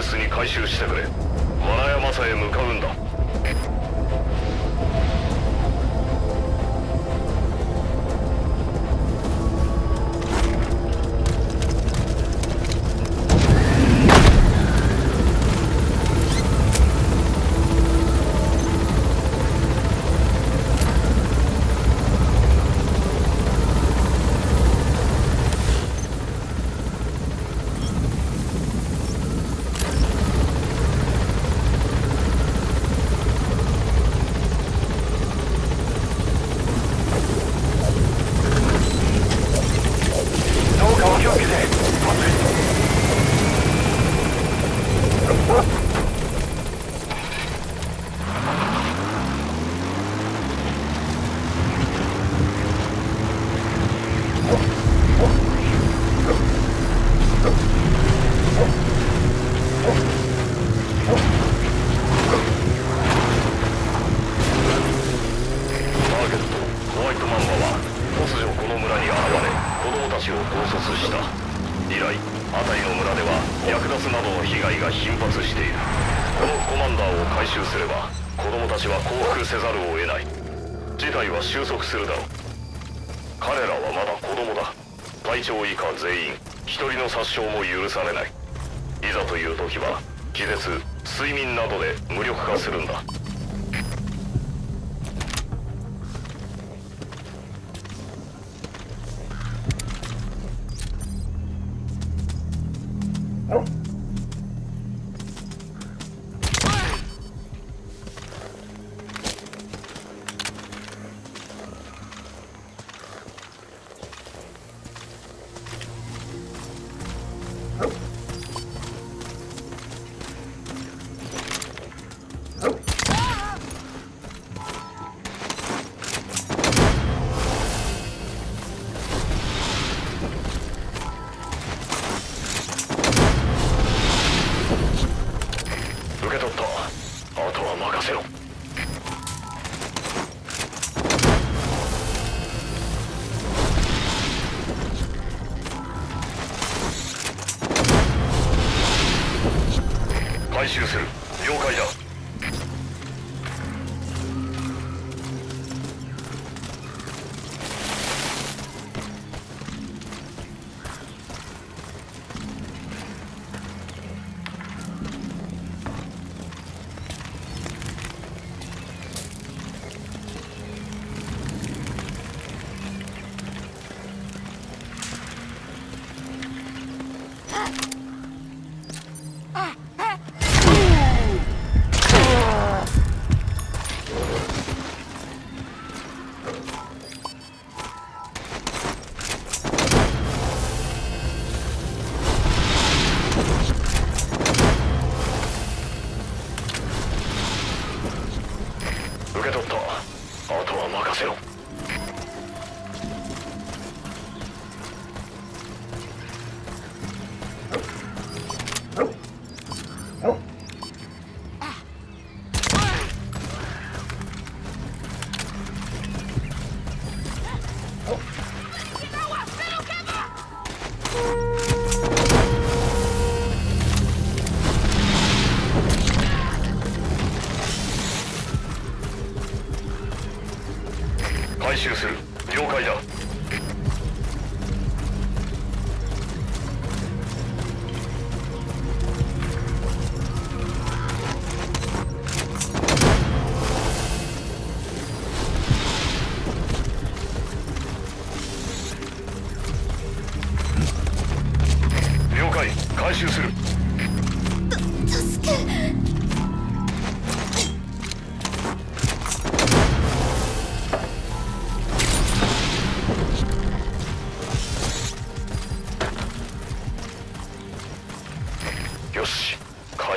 ースに回収してくれ。マナヤマサへ向かうんだ。村に現れ子供たちを拘束した。以来辺りの村では略奪などの被害が頻発している。このコマンダーを回収すれば子供たちは降伏せざるを得ない。事態は収束するだろう。彼らはまだ子供だ。隊長以下全員一人の殺傷も許されない。いざという時は気絶睡眠などで無力化するんだ。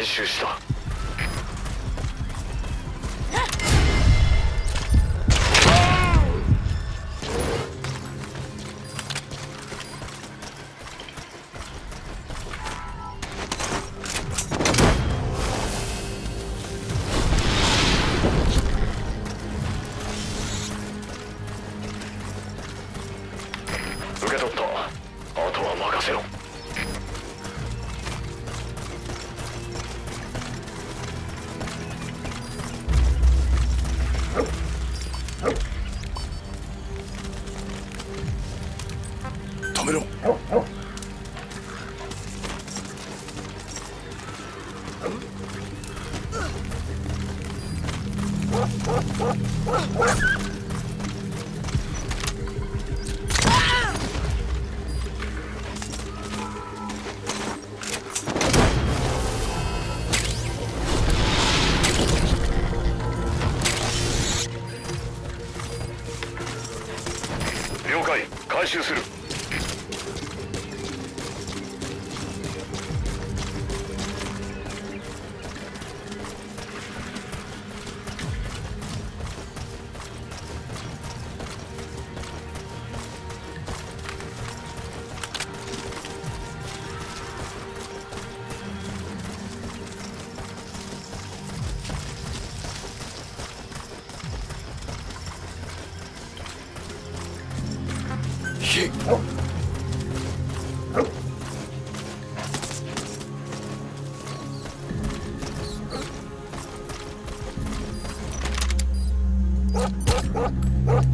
回収した。受け取った。あとは任せろ。What?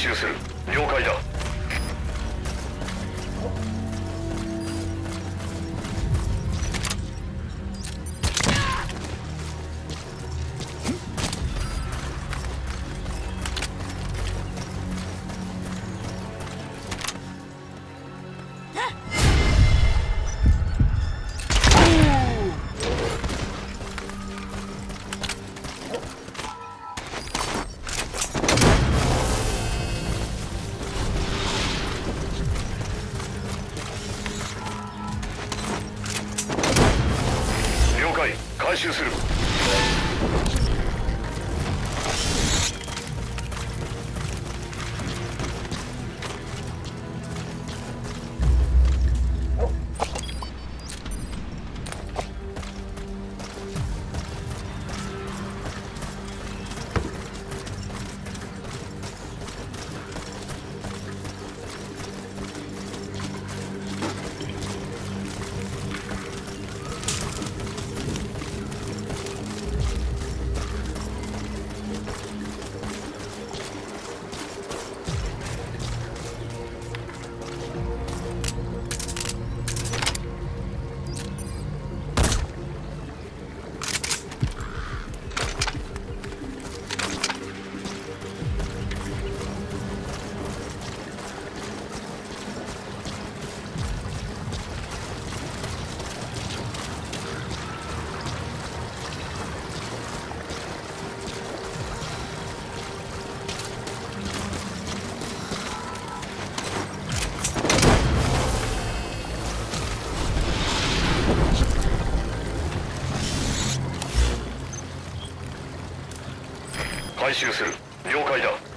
回収する回収する。回収する。了解だ。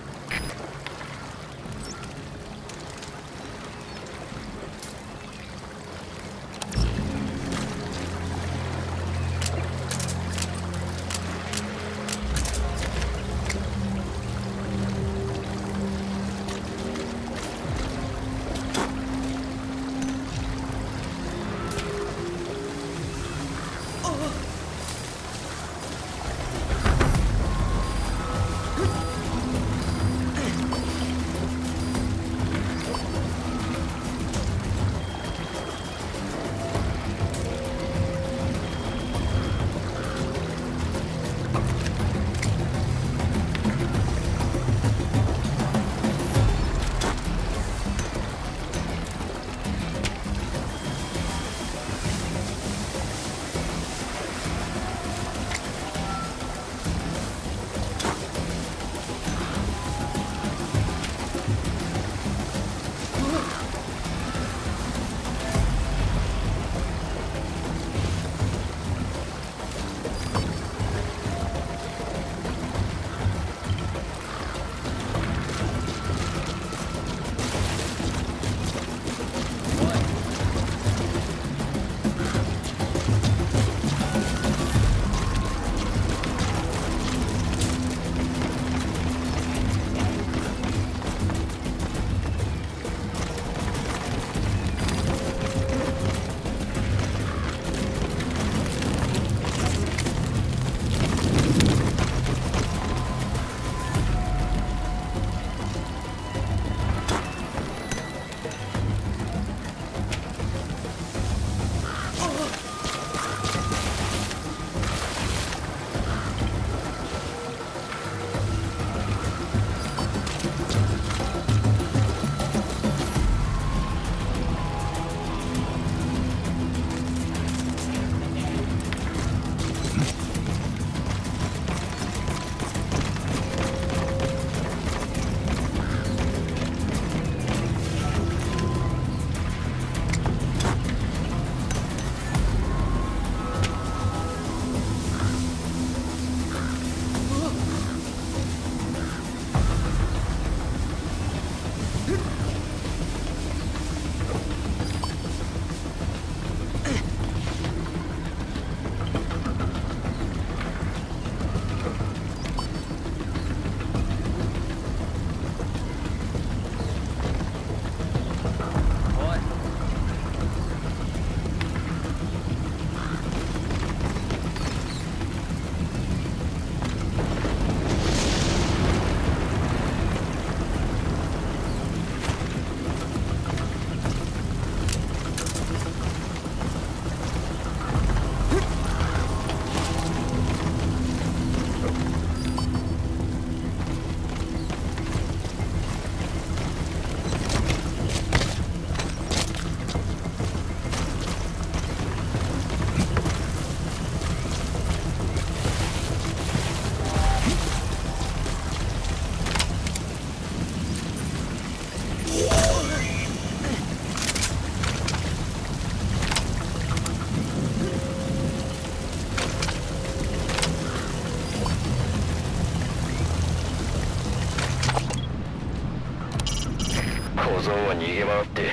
逃げ回って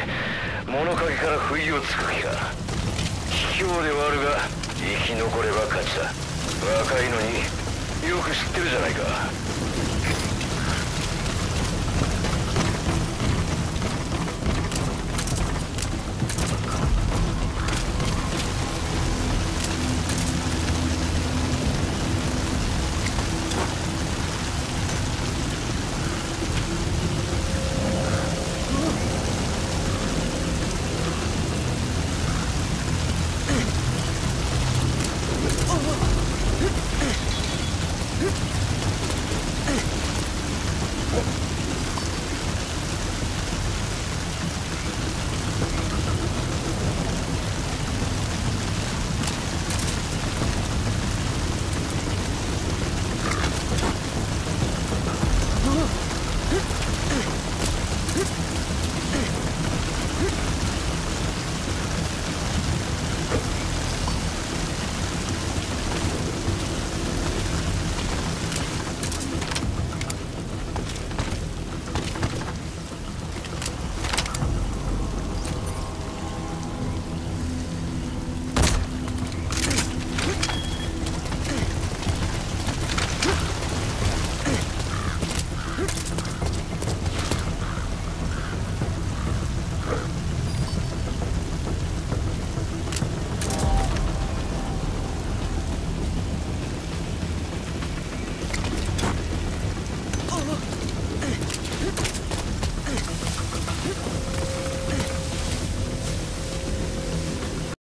物陰から不意をつく気か。卑怯ではあるが生き残れば勝ちだ。若いのによく知ってるじゃないか。